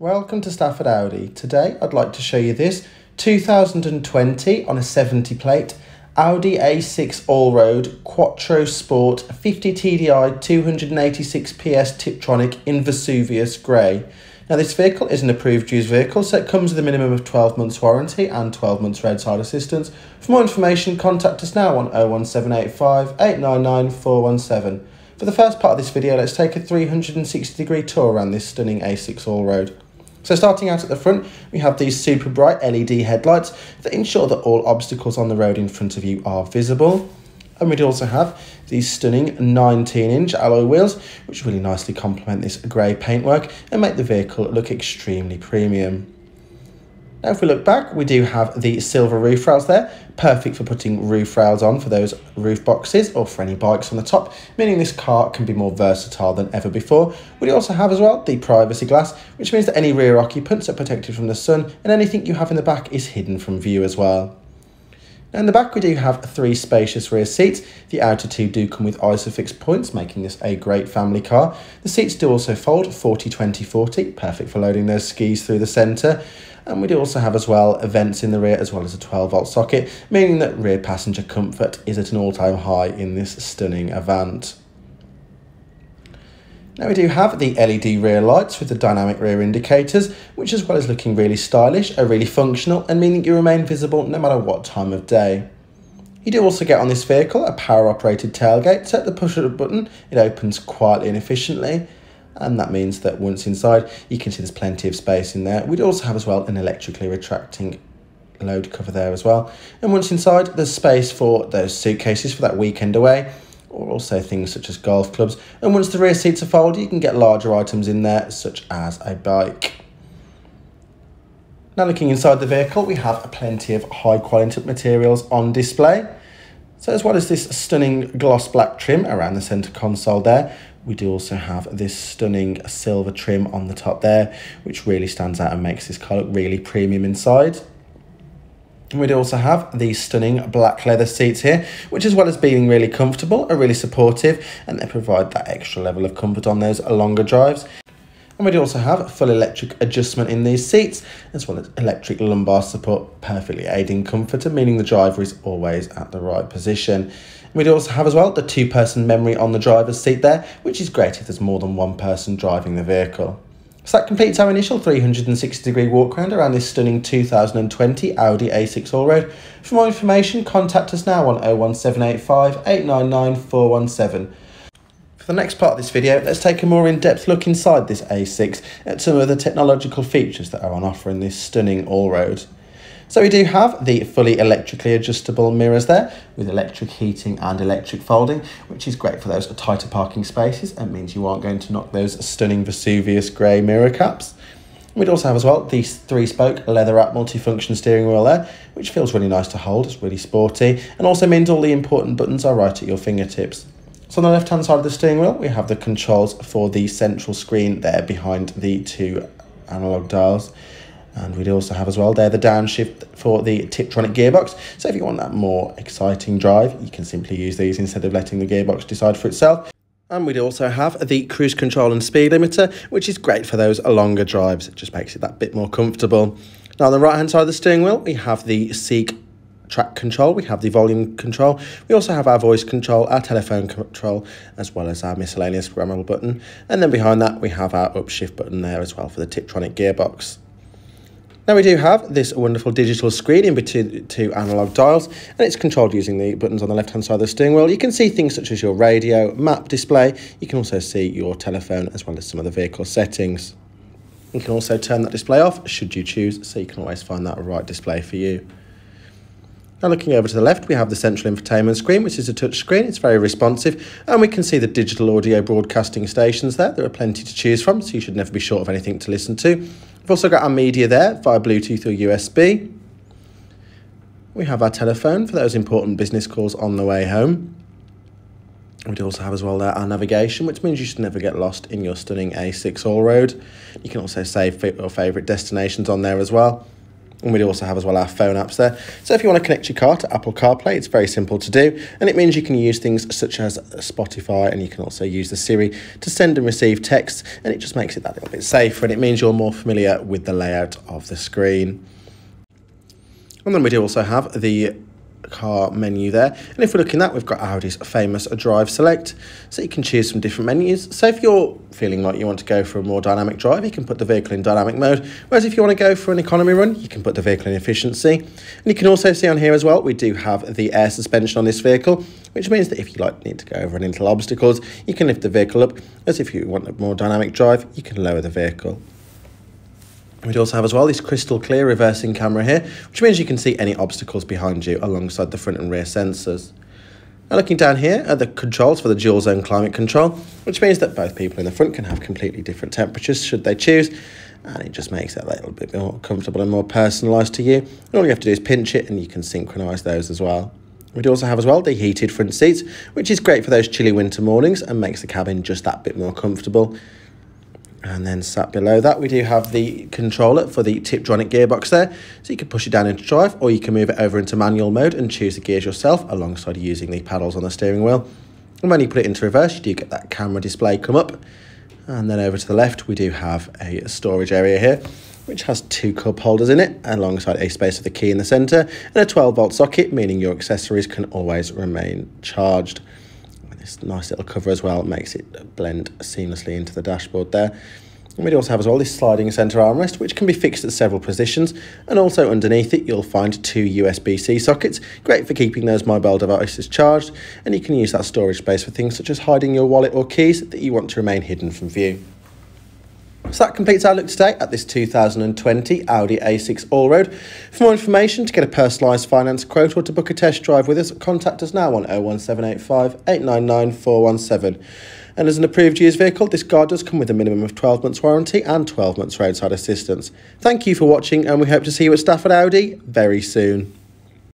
Welcome to Stafford Audi. Today I'd like to show you this 2020 on a 70 plate Audi A6 Allroad Quattro Sport 50 TDI 286 PS Tiptronic in Vesuvius Grey. Now this vehicle is an approved used vehicle so it comes with a minimum of 12 months warranty and 12 months roadside assistance. For more information contact us now on 01785 899 417. For the first part of this video let's take a 360 degree tour around this stunning A6 Allroad. So starting out at the front, we have these super bright LED headlights that ensure that all obstacles on the road in front of you are visible. And we'd also have these stunning 19 inch alloy wheels, which really nicely complement this grey paintwork and make the vehicle look extremely premium. Now if we look back, we do have the silver roof rails there, perfect for putting roof rails on for those roof boxes or for any bikes on the top, meaning this car can be more versatile than ever before. We also have as well the privacy glass, which means that any rear occupants are protected from the sun and anything you have in the back is hidden from view as well. Now in the back we do have three spacious rear seats. The outer two do come with ISOFIX points, making this a great family car. The seats do also fold 40-20-40, perfect for loading those skis through the centre. And we do also have as well vents in the rear as well as a 12 volt socket, meaning that rear passenger comfort is at an all time high in this stunning Avant. Now we do have the LED rear lights with the dynamic rear indicators, which as well as looking really stylish, are really functional and meaning you remain visible no matter what time of day. You do also get on this vehicle a power operated tailgate, so at the push of a button it opens quietly and efficiently and that means that once inside you can see there's plenty of space in there. We'd also have as well an electrically retracting load cover there as well. And once inside there's space for those suitcases for that weekend away or also things such as golf clubs. And once the rear seats are folded you can get larger items in there such as a bike. Now looking inside the vehicle we have plenty of high quality materials on display. So as well as this stunning gloss black trim around the centre console there, we do also have this stunning silver trim on the top there, which really stands out and makes this car look really premium inside. And we do also have these stunning black leather seats here, which as well as being really comfortable, are really supportive and they provide that extra level of comfort on those longer drives. And we do also have full electric adjustment in these seats, as well as electric lumbar support, perfectly aiding comfort and meaning the driver is always at the right position. We'd also have as well the two person memory on the driver's seat there, which is great if there's more than one person driving the vehicle. So that completes our initial 360 degree walk around around this stunning 2020 Audi A6 Allroad. For more information, contact us now on 01785 899 417. For the next part of this video, let's take a more in-depth look inside this A6 at some of the technological features that are on offer in this stunning Allroad. So we do have the fully electrically adjustable mirrors there with electric heating and electric folding, which is great for those tighter parking spaces and means you aren't going to knock those stunning Vesuvius grey mirror caps. We'd also have as well the three-spoke leather wrap multifunction steering wheel there, which feels really nice to hold, it's really sporty, and also means all the important buttons are right at your fingertips. So on the left-hand side of the steering wheel, we have the controls for the central screen there behind the two analog dials. And we'd also have as well there the downshift for the Tiptronic gearbox. So if you want that more exciting drive, you can simply use these instead of letting the gearbox decide for itself. And we'd also have the cruise control and speed limiter, which is great for those longer drives. It just makes it that bit more comfortable. Now on the right hand side of the steering wheel, we have the Seek track control, we have the volume control, we also have our voice control, our telephone control, as well as our miscellaneous programmable button. And then behind that, we have our upshift button there as well for the Tiptronic gearbox. Now we do have this wonderful digital screen in between two analog dials and it's controlled using the buttons on the left hand side of the steering wheel. You can see things such as your radio, map display, you can also see your telephone as well as some of the vehicle settings. You can also turn that display off should you choose so you can always find that right display for you. Now looking over to the left, we have the central infotainment screen, which is a touch screen. It's very responsive, and we can see the digital audio broadcasting stations there. There are plenty to choose from, so you should never be short of anything to listen to. We've also got our media there via Bluetooth or USB. We have our telephone for those important business calls on the way home. We do also have as well there our navigation, which means you should never get lost in your stunning A6 Allroad. You can also save your favourite destinations on there as well. And we also have as well our phone apps there. So if you want to connect your car to Apple CarPlay, it's very simple to do. And it means you can use things such as Spotify and you can also use the Siri to send and receive texts. And it just makes it that little bit safer and it means you're more familiar with the layout of the screen. And then we do also have the car menu there. And if we're looking at, we've got Audi's famous drive select. So you can choose from different menus. So if you're feeling like you want to go for a more dynamic drive, you can put the vehicle in dynamic mode. Whereas if you want to go for an economy run, you can put the vehicle in efficiency. And you can also see on here as well, we do have the air suspension on this vehicle, which means that if you like need to go over any little obstacles, you can lift the vehicle up. As if you want a more dynamic drive, you can lower the vehicle. We'd also have as well this crystal clear reversing camera here, which means you can see any obstacles behind you alongside the front and rear sensors. Now looking down here are the controls for the dual zone climate control, which means that both people in the front can have completely different temperatures should they choose, and it just makes it a little bit more comfortable and more personalised to you. And all you have to do is pinch it and you can synchronise those as well. We'd also have as well the heated front seats, which is great for those chilly winter mornings and makes the cabin just that bit more comfortable. And then sat below that, we do have the controller for the Tiptronic gearbox there. So you can push it down into drive or you can move it over into manual mode and choose the gears yourself alongside using the paddles on the steering wheel. And when you put it into reverse, you do get that camera display come up. And then over to the left, we do have a storage area here, which has two cup holders in it, alongside a space for the key in the centre, and a 12 volt socket, meaning your accessories can always remain charged. This nice little cover as well makes it blend seamlessly into the dashboard there. And we also have as well this sliding centre armrest, which can be fixed at several positions. And also underneath it, you'll find two USB-C sockets, great for keeping those mobile devices charged. And you can use that storage space for things such as hiding your wallet or keys that you want to remain hidden from view. So that completes our look today at this 2020 Audi A6 Allroad. For more information, to get a personalised finance quote or to book a test drive with us, contact us now on 01785 899 417. And as an approved used vehicle, this car does come with a minimum of 12 months warranty and 12 months roadside assistance. Thank you for watching and we hope to see you at Stafford Audi very soon.